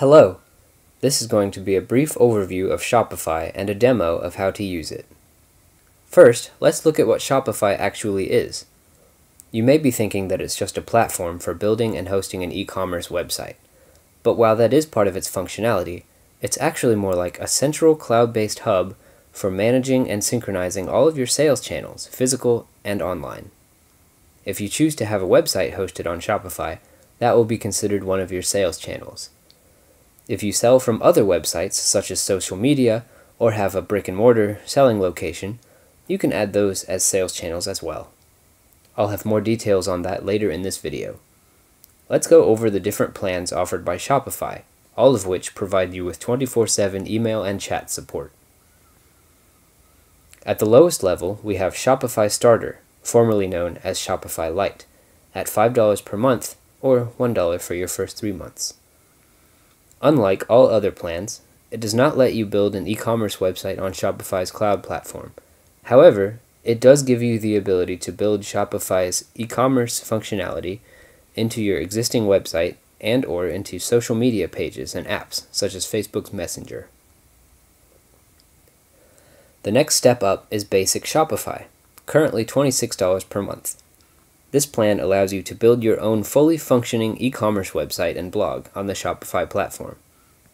Hello! This is going to be a brief overview of Shopify and a demo of how to use it. First, let's look at what Shopify actually is. You may be thinking that it's just a platform for building and hosting an e-commerce website. But while that is part of its functionality, it's actually more like a central cloud-based hub for managing and synchronizing all of your sales channels, physical and online. If you choose to have a website hosted on Shopify, that will be considered one of your sales channels. If you sell from other websites, such as social media, or have a brick and mortar selling location, you can add those as sales channels as well. I'll have more details on that later in this video. Let's go over the different plans offered by Shopify, all of which provide you with 24-7 email and chat support. At the lowest level, we have Shopify Starter, formerly known as Shopify Lite, at $5 per month or $1 for your first three months. Unlike all other plans, it does not let you build an e-commerce website on Shopify's cloud platform. However, it does give you the ability to build Shopify's e-commerce functionality into your existing website and or into social media pages and apps such as Facebook's Messenger. The next step up is Basic Shopify, currently $26 per month. This plan allows you to build your own fully functioning e-commerce website and blog on the Shopify platform.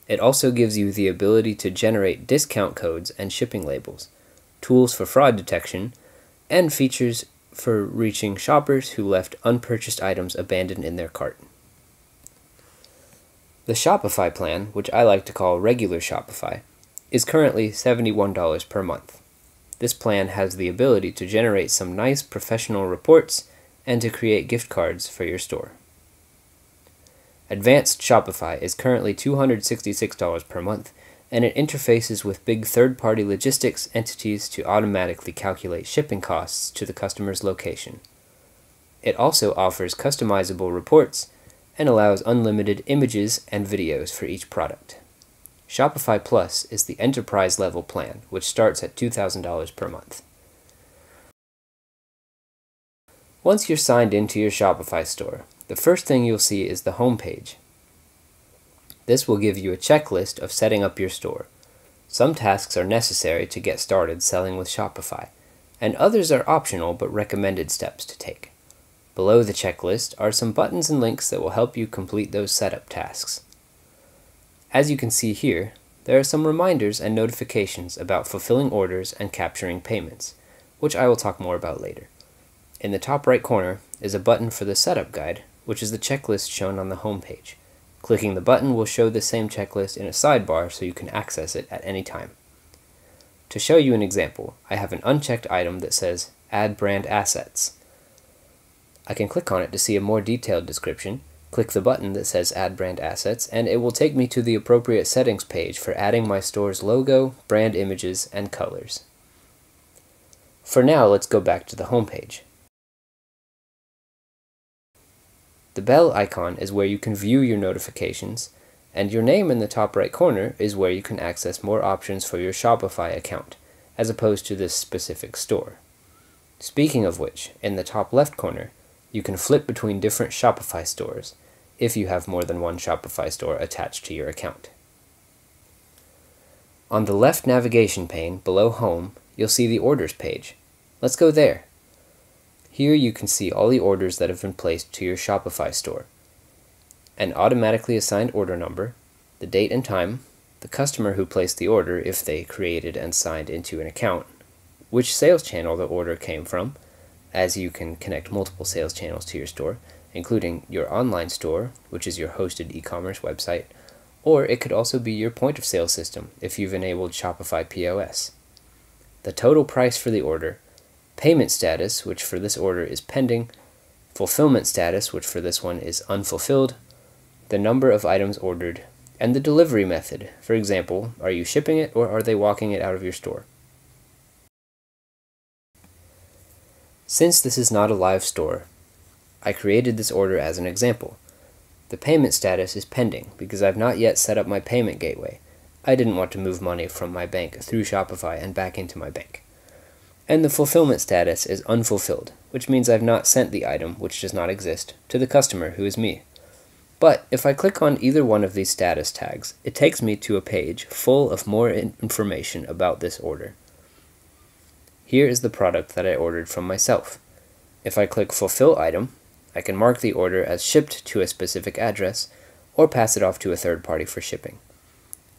It also gives you the ability to generate discount codes and shipping labels, tools for fraud detection, and features for reaching shoppers who left unpurchased items abandoned in their cart. The Shopify plan, which I like to call regular Shopify, is currently $71 per month. This plan has the ability to generate some nice professional reports and to create gift cards for your store. Advanced Shopify is currently $266 per month, and it interfaces with big third-party logistics entities to automatically calculate shipping costs to the customer's location. It also offers customizable reports and allows unlimited images and videos for each product. Shopify Plus is the enterprise level plan, which starts at $2,000 per month. Once you're signed into your Shopify store, the first thing you'll see is the home page. This will give you a checklist of setting up your store. Some tasks are necessary to get started selling with Shopify, and others are optional but recommended steps to take. Below the checklist are some buttons and links that will help you complete those setup tasks. As you can see here, there are some reminders and notifications about fulfilling orders and capturing payments, which I will talk more about later. In the top right corner is a button for the setup guide, which is the checklist shown on the home page. Clicking the button will show the same checklist in a sidebar so you can access it at any time. To show you an example, I have an unchecked item that says Add Brand Assets. I can click on it to see a more detailed description, click the button that says Add Brand Assets, and it will take me to the appropriate settings page for adding my store's logo, brand images, and colors. For now, let's go back to the home page. The bell icon is where you can view your notifications, and your name in the top right corner is where you can access more options for your Shopify account, as opposed to this specific store. Speaking of which, in the top left corner, you can flip between different Shopify stores, if you have more than one Shopify store attached to your account. On the left navigation pane, below Home, you'll see the Orders page. Let's go there. Here you can see all the orders that have been placed to your Shopify store. An automatically assigned order number, the date and time, the customer who placed the order if they created and signed into an account, which sales channel the order came from, as you can connect multiple sales channels to your store, including your online store, which is your hosted e-commerce website, or it could also be your point of sale system if you've enabled Shopify POS. The total price for the order, payment status, which for this order is pending, fulfillment status, which for this one is unfulfilled, the number of items ordered, and the delivery method. For example, are you shipping it or are they walking it out of your store? Since this is not a live store, I created this order as an example. The payment status is pending because I've not yet set up my payment gateway. I didn't want to move money from my bank through Shopify and back into my bank and the fulfillment status is unfulfilled, which means I've not sent the item, which does not exist, to the customer, who is me. But if I click on either one of these status tags, it takes me to a page full of more information about this order. Here is the product that I ordered from myself. If I click Fulfill Item, I can mark the order as shipped to a specific address or pass it off to a third party for shipping.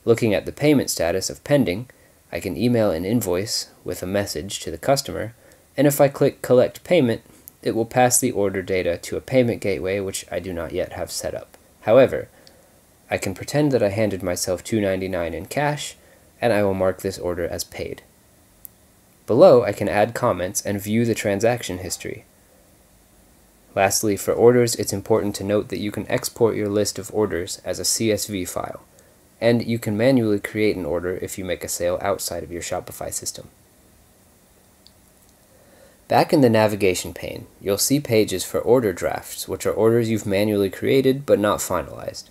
Looking at the payment status of pending, I can email an invoice with a message to the customer, and if I click Collect Payment, it will pass the order data to a payment gateway which I do not yet have set up. However, I can pretend that I handed myself $2.99 in cash, and I will mark this order as paid. Below, I can add comments and view the transaction history. Lastly, for orders, it's important to note that you can export your list of orders as a CSV file, and you can manually create an order if you make a sale outside of your Shopify system. Back in the navigation pane, you'll see pages for order drafts, which are orders you've manually created but not finalized,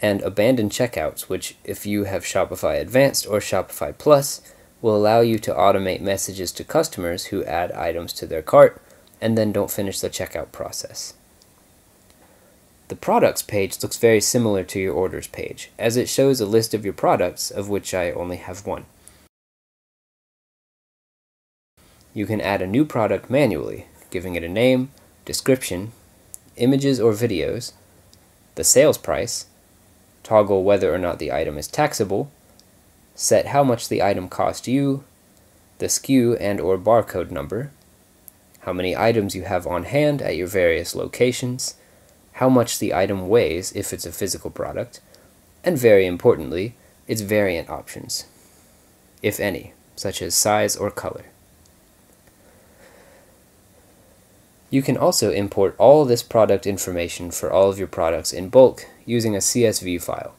and abandoned checkouts, which, if you have Shopify Advanced or Shopify Plus, will allow you to automate messages to customers who add items to their cart and then don't finish the checkout process. The products page looks very similar to your orders page, as it shows a list of your products, of which I only have one. You can add a new product manually, giving it a name, description, images or videos, the sales price, toggle whether or not the item is taxable, set how much the item cost you, the SKU and or barcode number, how many items you have on hand at your various locations, how much the item weighs if it's a physical product, and very importantly, its variant options, if any, such as size or color. You can also import all this product information for all of your products in bulk using a CSV file.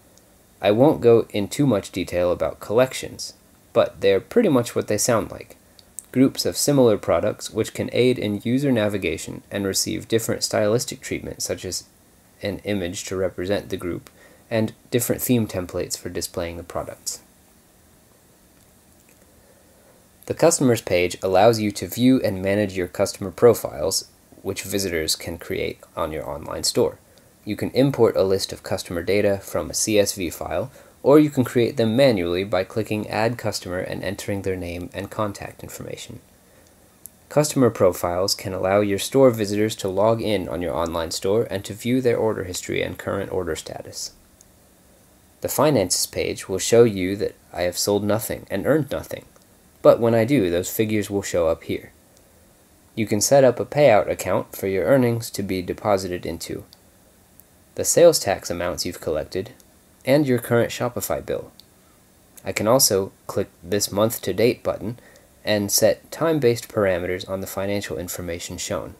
I won't go in too much detail about collections, but they're pretty much what they sound like groups of similar products which can aid in user navigation and receive different stylistic treatment such as an image to represent the group and different theme templates for displaying the products. The Customers page allows you to view and manage your customer profiles which visitors can create on your online store. You can import a list of customer data from a CSV file or you can create them manually by clicking Add Customer and entering their name and contact information. Customer profiles can allow your store visitors to log in on your online store and to view their order history and current order status. The Finances page will show you that I have sold nothing and earned nothing, but when I do, those figures will show up here. You can set up a payout account for your earnings to be deposited into. The sales tax amounts you've collected and your current Shopify bill. I can also click this month to date button and set time-based parameters on the financial information shown.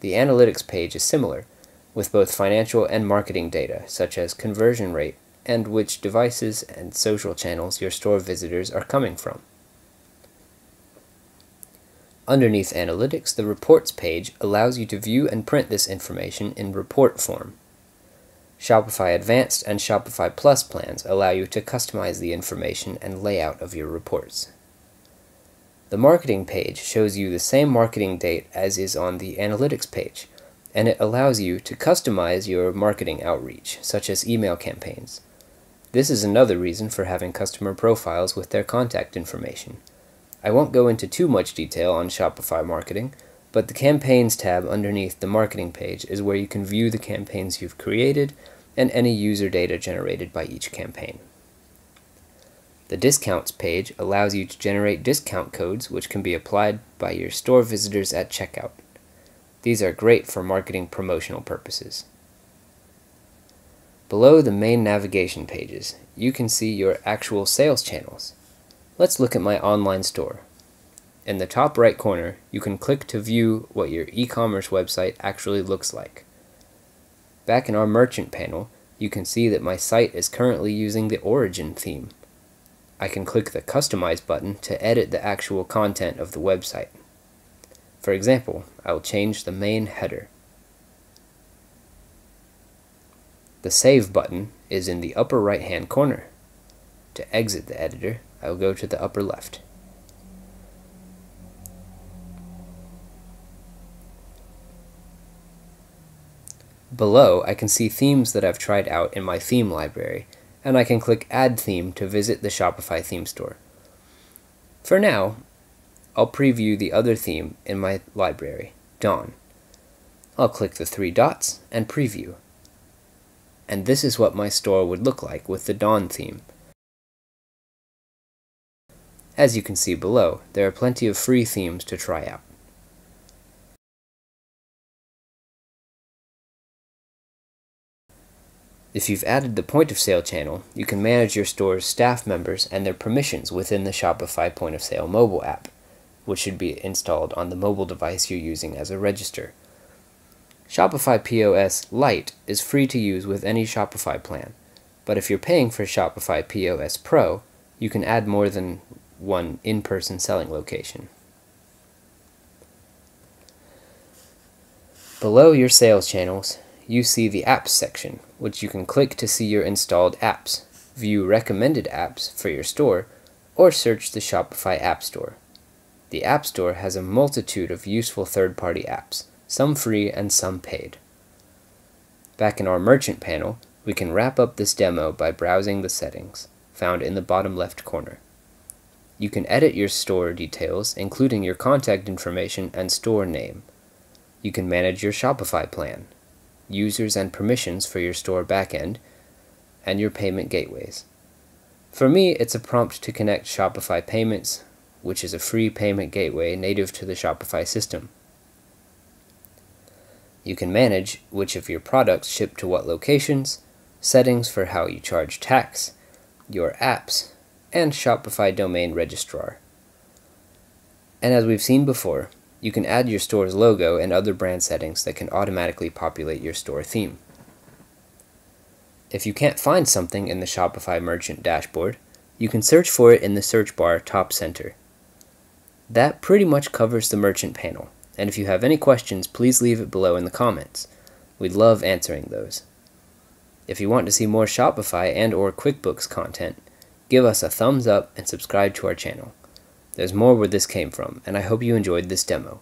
The analytics page is similar, with both financial and marketing data, such as conversion rate and which devices and social channels your store visitors are coming from. Underneath Analytics, the Reports page allows you to view and print this information in report form. Shopify Advanced and Shopify Plus plans allow you to customize the information and layout of your reports. The marketing page shows you the same marketing date as is on the analytics page, and it allows you to customize your marketing outreach, such as email campaigns. This is another reason for having customer profiles with their contact information. I won't go into too much detail on Shopify marketing, but the Campaigns tab underneath the Marketing page is where you can view the campaigns you've created and any user data generated by each campaign. The Discounts page allows you to generate discount codes which can be applied by your store visitors at checkout. These are great for marketing promotional purposes. Below the main navigation pages, you can see your actual sales channels. Let's look at my online store. In the top right corner, you can click to view what your e-commerce website actually looks like. Back in our merchant panel, you can see that my site is currently using the origin theme. I can click the Customize button to edit the actual content of the website. For example, I will change the main header. The Save button is in the upper right hand corner. To exit the editor, I will go to the upper left. Below, I can see themes that I've tried out in my theme library, and I can click Add Theme to visit the Shopify theme store. For now, I'll preview the other theme in my library, Dawn. I'll click the three dots and preview. And this is what my store would look like with the Dawn theme. As you can see below, there are plenty of free themes to try out. If you've added the point of sale channel, you can manage your store's staff members and their permissions within the Shopify point of sale mobile app, which should be installed on the mobile device you're using as a register. Shopify POS Lite is free to use with any Shopify plan, but if you're paying for Shopify POS Pro, you can add more than one in person selling location. Below your sales channels, you see the Apps section, which you can click to see your installed apps, view recommended apps for your store, or search the Shopify App Store. The App Store has a multitude of useful third party apps, some free and some paid. Back in our Merchant panel, we can wrap up this demo by browsing the settings, found in the bottom left corner. You can edit your store details, including your contact information and store name. You can manage your Shopify plan, users and permissions for your store backend, and your payment gateways. For me, it's a prompt to connect Shopify Payments, which is a free payment gateway native to the Shopify system. You can manage which of your products ship to what locations, settings for how you charge tax, your apps, and Shopify Domain Registrar. And as we've seen before, you can add your store's logo and other brand settings that can automatically populate your store theme. If you can't find something in the Shopify Merchant dashboard, you can search for it in the search bar top center. That pretty much covers the Merchant panel, and if you have any questions, please leave it below in the comments. We'd love answering those. If you want to see more Shopify and or QuickBooks content, give us a thumbs up and subscribe to our channel. There's more where this came from, and I hope you enjoyed this demo.